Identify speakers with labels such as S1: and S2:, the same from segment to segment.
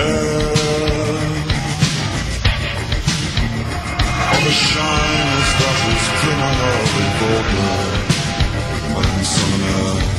S1: Air. The shyness that is criminally vulgar. I'm sun and air, sun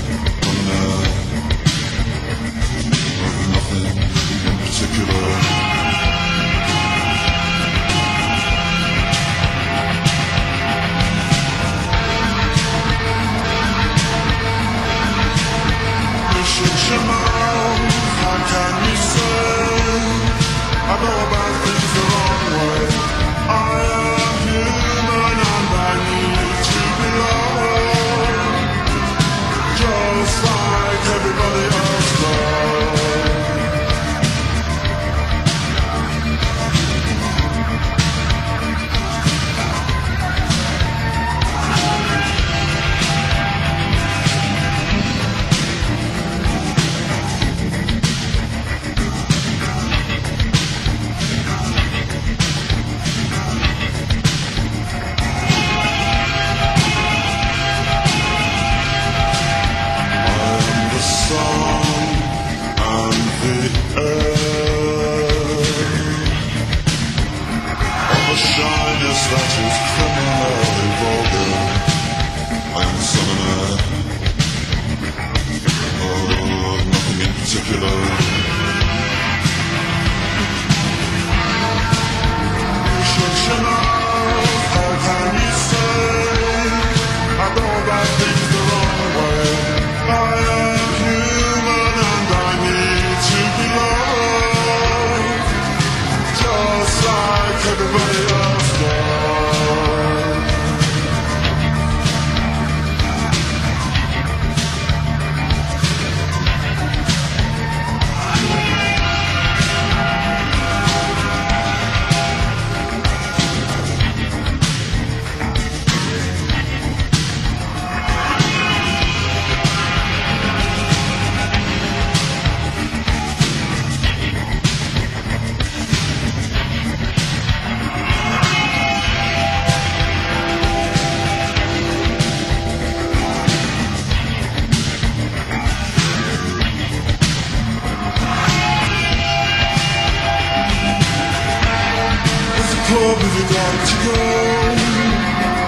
S1: There's a you want to go.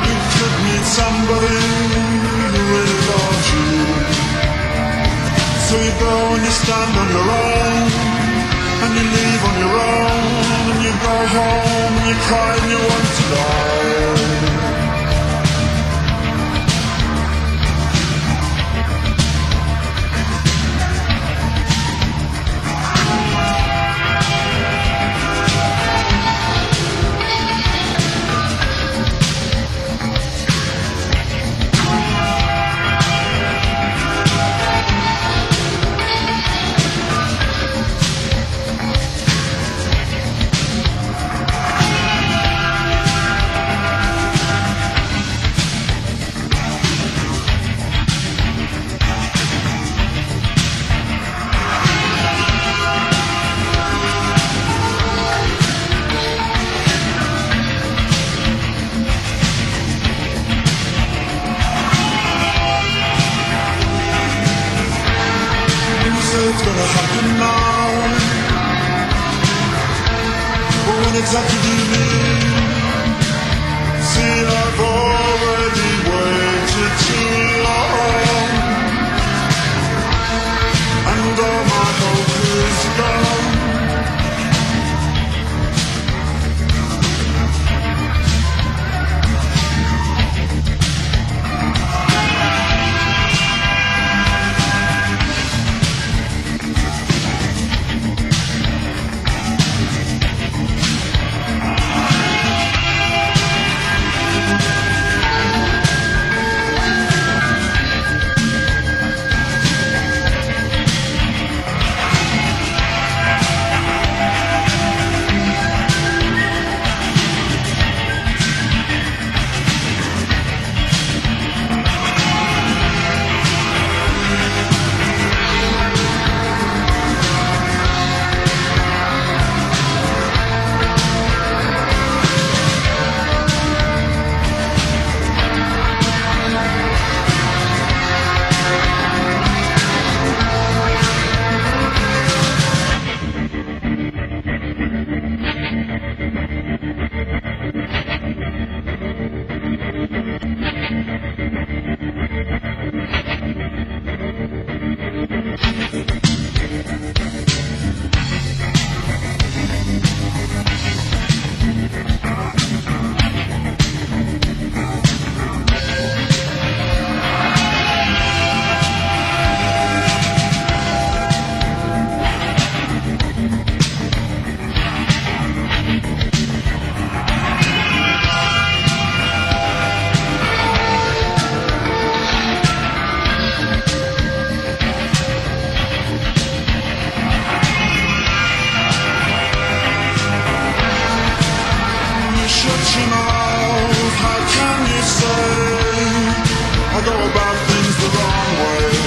S1: You could meet somebody who really loves you. So you go and you stand on your own, and you leave on your own, and you go home and you cry and you want to die. But when exactly do? See, I've already waited too go about things the wrong way.